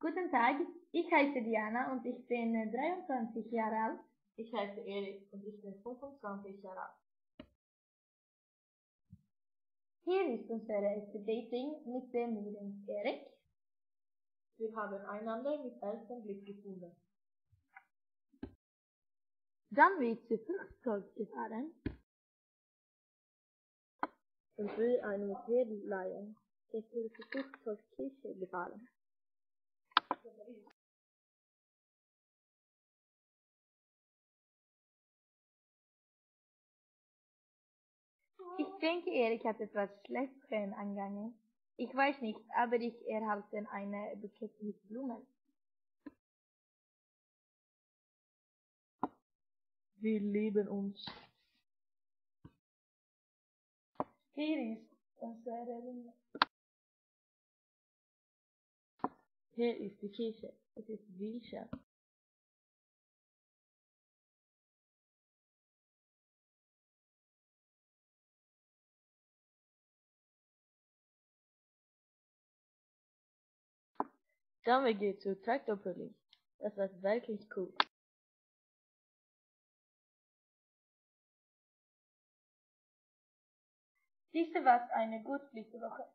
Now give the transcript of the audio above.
Guten Tag, ich heiße Diana und ich bin 23 Jahre alt. Ich heiße Erik und ich bin 25 Jahre alt. Hier ist unser erstes Dating mit dem lieben Erik. Wir haben einander mit ersten Blick gefunden. Dann wird zu Fruchtholz gefahren. Und wir eine Moped leihen. Ich will zur Fruchtholzkirche gefahren. Ich denke, Erik hat etwas Schlechteren angegangen. Ich weiß nicht, aber ich erhalte eine Bukett mit Blumen. Wir lieben uns. Hier ist unsere Blume. Hier ist die Kirche. Es ist. Dann wir gehen zu Traktorpulling. Das war wirklich cool. Diese war eine gut Woche.